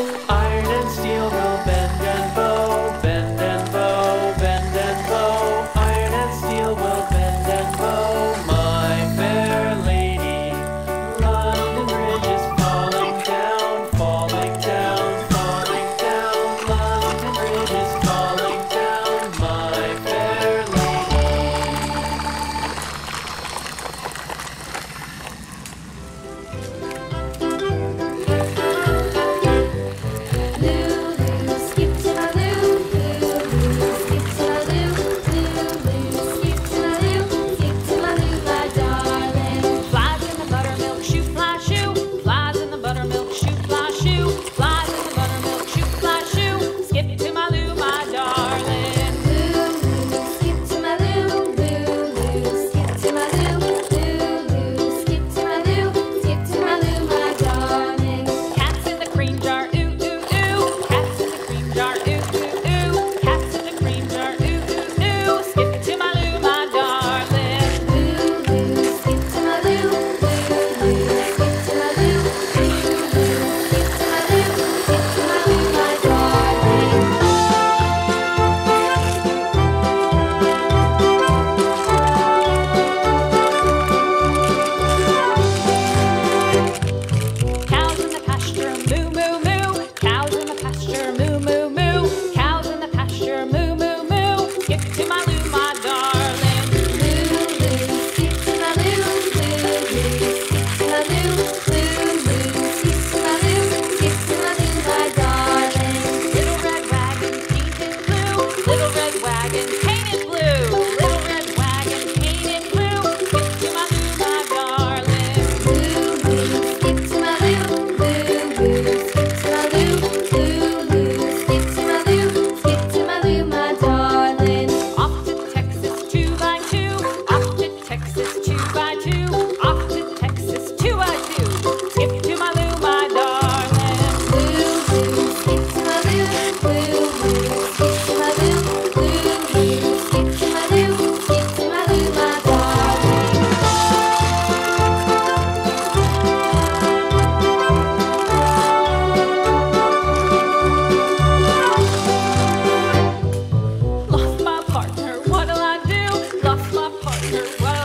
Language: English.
I little Walker.